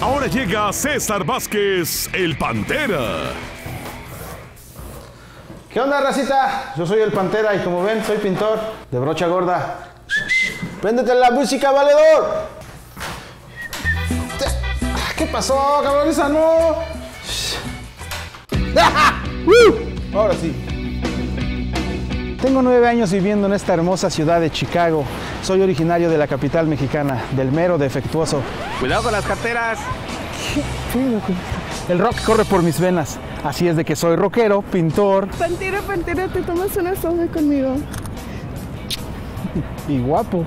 Ahora llega César Vázquez, el Pantera. ¿Qué onda, racita? Yo soy el Pantera y como ven, soy pintor de brocha gorda. ¡Préndete la música, valedor! ¿Qué pasó, cabroniza? ¡No! ¡Uh! Ahora sí. Tengo nueve años viviendo en esta hermosa ciudad de Chicago. Soy originario de la capital mexicana, del mero defectuoso. Cuidado con las carteras. El rock corre por mis venas. Así es de que soy rockero, pintor Pantera, pantera, te tomas una soga conmigo. y guapo.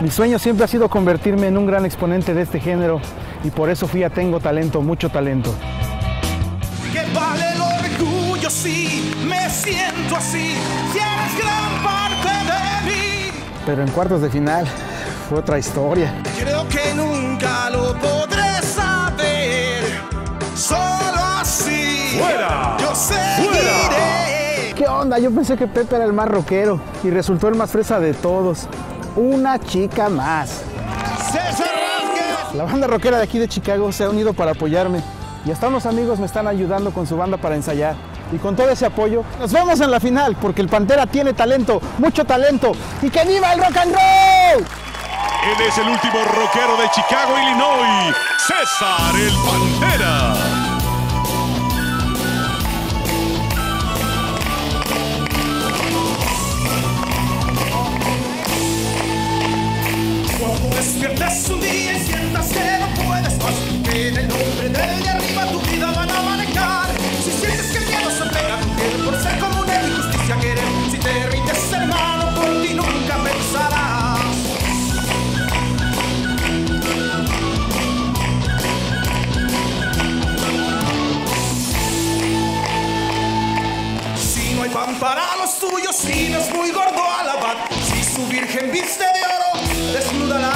Mi sueño siempre ha sido convertirme en un gran exponente de este género y por eso fui a Tengo Talento, mucho talento. Que vale el orgullo, sí, me siento así, si eres gran parte de mí. Pero en cuartos de final fue otra historia. Creo que nunca lo podré saber, solo así. ¡Fuera! Yo seguiré. ¿Qué onda? Yo pensé que Pepe era el más rockero y resultó el más fresa de todos. Una chica más. César Vázquez. La banda rockera de aquí de Chicago se ha unido para apoyarme y hasta unos amigos me están ayudando con su banda para ensayar. Y con todo ese apoyo, nos vemos en la final porque el Pantera tiene talento, mucho talento. ¡Y que viva el rock and roll! Él es el último rockero de Chicago, Illinois, César el Pantera. Cuando despiertes un día y sientas que no puedes más, en el nombre del de arriba tu vida van pan para los tuyos, si no es muy gordo alabar, si su virgen viste de oro, desnúdala.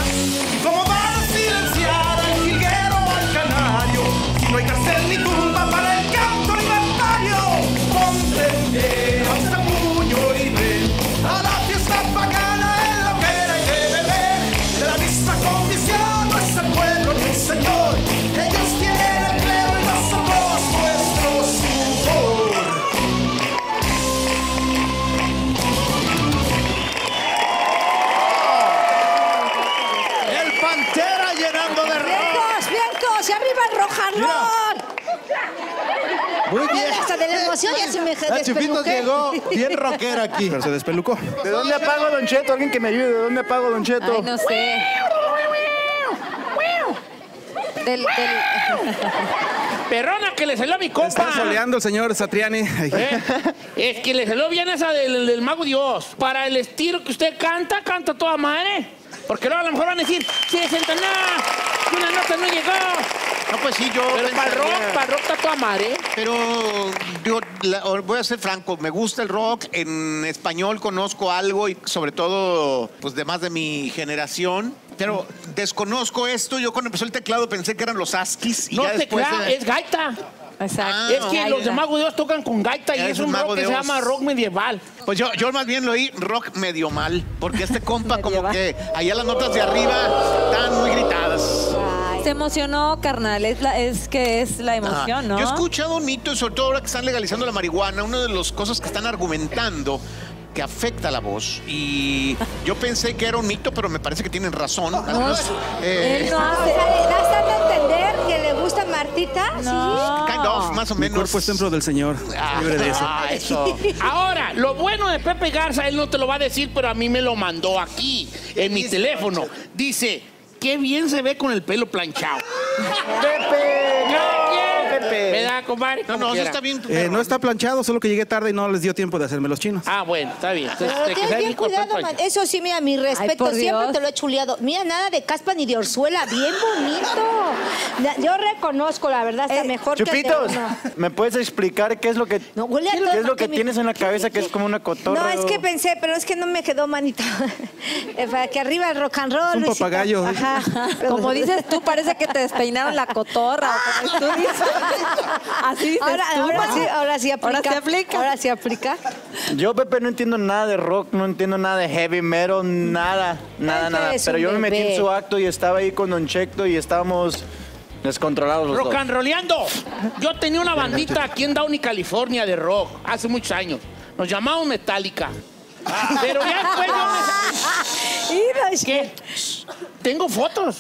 ¿Y cómo van a silenciar al jilguero al canario? Si no hay cárcel ni tumba para Muy bien. Hasta de la emoción ya se me La Chupitos llegó bien rockera aquí. Pero se despelucó. ¿De dónde apago Don Cheto? Alguien que me ayude. ¿De dónde apago Don Cheto? Ay, no sé. Del, del... Perrona que le salió a mi compa. Está soleando el señor Satriani. ¿Eh? Es que le salió bien esa del, del Mago Dios. Para el estilo que usted canta, canta toda madre. Porque luego a lo mejor van a decir, sí, desentonó, una nota no llegó. No, pues sí, yo. Pero para el rock, para el rock está toda madre. Pero yo la- voy a ser franco, me gusta el rock, en español conozco algo y sobre todo, pues de más de mi generación. Pero desconozco esto, yo cuando empezó el teclado pensé que eran los Askis y No ya te después... eh, es gaita. Exacto. Ah, es que Gaita. los de Mago Dios tocan con gaita y es un rock que se llama rock medieval. Pues yo, yo más bien lo oí rock medio mal, porque este compa como que allá las notas de arriba están muy gritadas. Se emocionó, carnal. Es, la- es que es la emoción, Ajá. ¿no? Yo he escuchado un mito, y sobre todo ahora que están legalizando la marihuana, una de las cosas que están argumentando que afecta la voz. Y yo pensé que era un mito, pero me parece que tienen razón. Al menos, eh, Él no hace. ¿Das dando a entender que le gusta Martita? No. kind of, más o Mi menos. cuerpo es templo del Señor. Ah, Libre de eso. ah, eso. Ahora, lo bueno de Pepe Garza, él no te lo va a decir, pero a mí me lo mandó aquí, en mi teléfono. Dice, qué bien se ve con el pelo planchado. ¡No, Pepe! ¿Verdad, compadre? No, no, eso quiera. está bien. tu Eh, no está planchado, solo que llegué tarde y no les dio tiempo de hacerme los chinos. Ah, bueno, está bien. Entonces, Pero bien cuidado, man. Eso sí, mira, mi respeto. Siempre Dios. te lo he chuleado. Mira, nada de caspa ni de orzuela. Bien bonito. Yo reconozco, la verdad, está Eh, mejor Chupitos, que uno. ¿me puedes explicar qué es lo que, No, huele a qué todo es lo que tienes en la cabeza que es como una cotorra? No, es que pensé, pero es que no me quedó manito. Eh, Para que arriba el rock and roll. Es un Luisito. papagayo. Ajá. Como dices tú, parece que te despeinaron la cotorra. como tú dices. Así dices Ahora, tú, ahora ¿no? sí, ahora sí aplica. Ahora sí aplica. Ahora sí aplica. Yo, Pepe, no entiendo nada de rock, no entiendo nada de heavy metal, nada, nada, nada. Pero yo me metí en su acto y estaba ahí con Don Checto y estábamos Descontrolados los Rock dos. and. Yo tenía una bandita aquí en Downey, California, de rock, hace muchos años. Nos llamábamos Metallica. Pero ya después yo me- ¿Qué? Tengo fotos.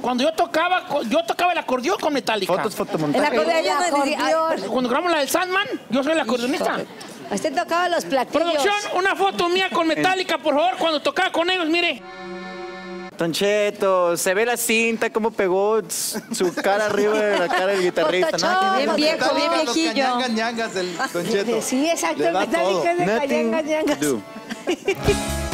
Cuando yo tocaba, yo tocaba el acordeón con Metallica. Fotos, El fotomontaje. acordeón ya no acordeón. Cuando grabamos la del Sandman, yo soy el acordeonista. Usted tocaba los platillos. Producción, una foto mía con Metallica, por favor, cuando tocaba con ellos, mire. Don Cheto, se ve la cinta, cómo pegó su cara arriba de la cara del guitarrista. Bien viejo, bien viejillo. Ñangas, ñangas del Don Cheto. Sí, exacto. Da Metallica todo. es de Yangas. do.